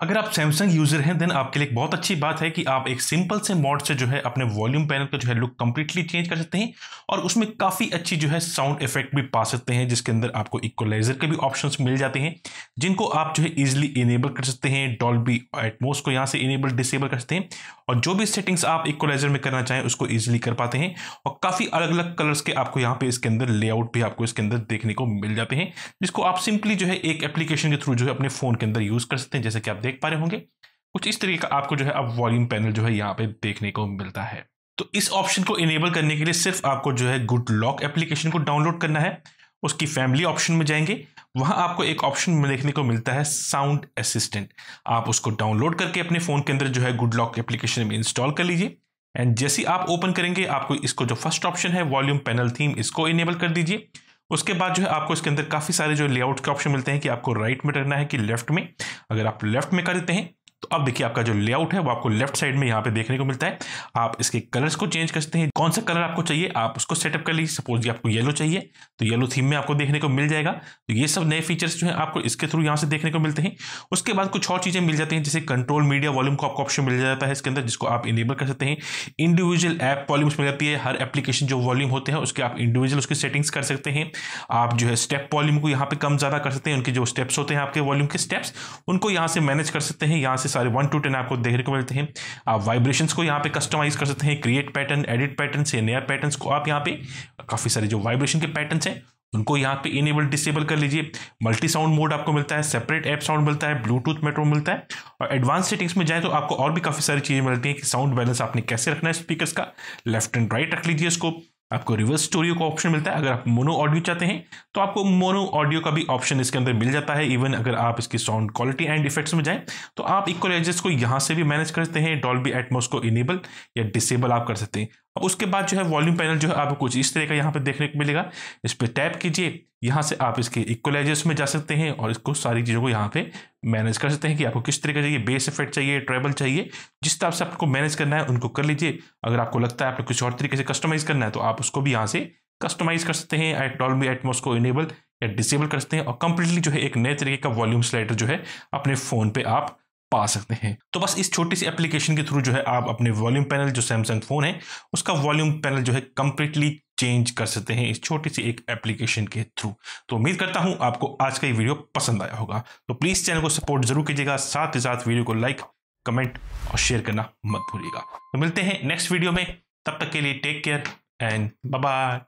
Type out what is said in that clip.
अगर आप Samsung user हैं देन आपके लिए एक बहुत अच्छी बात है कि आप एक सिंपल से मॉड से जो है अपने वॉल्यूम पैनल का जो है लुक कंप्लीटली चेंज कर सकते हैं और उसमें काफ़ी अच्छी जो है साउंड इफ़ेक्ट भी पा सकते हैं, जिसके अंदर आपको इक्वलाइजर के भी ऑप्शंस मिल जाते हैं, जिनको आप जो है इजिली इनेबल कर सकते हैं डॉल्बी एटमोस को यहाँ से इनेबल डिसेबल कर सकते हैं और जो भी सेटिंग्स आप इक्वलाइजर में करना चाहें, उसको ईजिली कर पाते हैं और काफ़ी अलग अलग कलर्स के आपको यहाँ पे इसके अंदर लेआउट भी आपको इसके अंदर देखने को मिल जाते हैं, जिसको आप सिंपली जो है एक एप्लीकेशन के थ्रू जो है अपने फ़ोन के अंदर यूज़ कर सकते हैं, जैसे कि आप देख पा रहे होंगे। कुछ इस तरीके का आपको जो है, अब वॉल्यूम पैनल जो है, यहाँ पे देखने को मिलता है। तो इस ऑप्शन को इनेबल करने के लिए सिर्फ़ आपको जो है गुड लॉक एप्लीकेशन को डाउनलोड करना है। उसकी फैमिली ऑप्शन में जाएँगे। वहाँ आपको एक ऑप्शन देखने को मिलता है साउंड असिस्टेंट आप उसको डाउनलोड करके अपने फ़ोन के अंदर जो है गुड लॉक एप्लीकेशन में इंस्टॉल कर लीजिए। एंड जैसे आप ओपन करेंगे, आपको इसको जो फ़र्स्ट ऑप्शन है वॉल्यूम पैनल थीम इसको इनेबल कर दीजिए। उसके बाद जो है, आपको इसके अंदर काफ़ी सारे जो लेआउट के ऑप्शन मिलते हैं कि आपको राइट में करना है कि लेफ़्ट में। अगर आप लेफ़्ट में करते हैं तो अब देखिए आपका जो लेआउट है वो आपको लेफ़्ट साइड में यहाँ पे देखने को मिलता है। आप इसके कलर्स को चेंज कर सकते हैं। कौन सा कलर आपको चाहिए, आप उसको सेटअप कर लीजिए। सपोज़ आपको येलो चाहिए तो येलो थीम में आपको देखने को मिल जाएगा। तो ये सब नए फीचर्स जो है आपको इसके थ्रू यहाँ से देखने को मिलते हैं। उसके बाद कुछ और चीज़ें मिल जाती हैं, जैसे कंट्रोल मीडिया वॉल्यूम को आपको ऑप्शन मिल जाता है इसके अंदर, जिसको आप इनेबल कर सकते हैं। इंडिविजुअल ऐप वॉल्यूम्स मिल जाती है। हर एप्लीकेशन जो वॉल्यूम होते हैं, उसके आप इंडिविजुअल उसकी सेटिंग्स कर सकते हैं। आप जो है स्टेप वॉल्यूम को यहाँ पे कम ज़्यादा कर सकते हैं। उनके जो स्टेप्स होते हैं आपके वॉल्यूम के स्टेप्स उनको यहाँ से मैनेज कर सकते हैं। यहाँ से सारे वन टू टेन आपको देखने को मिलते हैं। आप वाइब्रेशंस को यहाँ पे कस्टमाइज कर सकते हैं क्रिएट पैटर्न एडिट पैटर्न से नया पैटर्न्स को आप यहाँ पे काफ़ी सारे जो वाइब्रेशन के पैटर्न्स हैं, उनको यहाँ पे इनेबल डिसेबल कर लीजिए। मल्टी साउंड मोड आपको मिलता है सेपरेट ऐप साउंड मिलता है ब्लूटूथ मेट्रो मिलता है। और एडवांस सेटिंग्स में जाए तो आपको और भी काफ़ी सारी चीज़ें मिलती हैं कि साउंड बैलेंस आपने कैसे रखना है स्पीकर्स का। लेफ़्ट एंड राइट रख लीजिए इसको। आपको रिवर्स स्टोरियो का ऑप्शन मिलता है। अगर आप मोनो ऑडियो चाहते हैं तो आपको मोनो ऑडियो का भी ऑप्शन इसके अंदर मिल जाता है। इवन अगर आप इसकी साउंड क्वालिटी एंड इफेक्ट्स में जाएँ तो आप इक्वलाइजर्स को यहाँ से भी मैनेज करते हैं। डॉल्बी एटमोस को इनेबल या डिसेबल आप कर सकते हैं। उसके बाद जो है वॉल्यूम पैनल जो है आपको कुछ इस तरह का यहाँ पे देखने को मिलेगा। इस पर टैप कीजिए, यहाँ से आप इसके इक्वलाइजर्स में जा सकते हैं और इसको सारी चीज़ों को यहाँ पे मैनेज कर सकते हैं कि आपको किस तरह का चाहिए बेस इफ़ेक्ट चाहिए ट्रेबल चाहिए। जिस तरह से आपको मैनेज करना है, उनको कर लीजिए। अगर आपको लगता है आपको कुछ और तरीके से कस्टमाइज करना है तो आप उसको भी यहाँ से कस्टमाइज कर सकते हैं। एट डॉल्बी एटमोस को इनेबल या डिसेबल कर सकते हैं। और कंप्लीटली जो है एक नए तरीके का वॉल्यूम स्लाइडर जो है, अपने फ़ोन पर आप पा सकते हैं। तो बस इस छोटी सी एप्लीकेशन के थ्रू जो है आप अपने वॉल्यूम पैनल जो सैमसंग फ़ोन है, उसका वॉल्यूम पैनल जो है कंप्लीटली चेंज कर सकते हैं इस छोटी सी एक एप्लीकेशन के थ्रू तो उम्मीद करता हूँ आपको आज का ये वीडियो पसंद आया होगा। तो प्लीज़ चैनल को सपोर्ट ज़रूर कीजिएगा, साथ ही साथ वीडियो को लाइक कमेंट और शेयर करना मत भूलिएगा। तो मिलते हैं नेक्स्ट वीडियो में। तब तक के लिए टेक केयर एंड बाय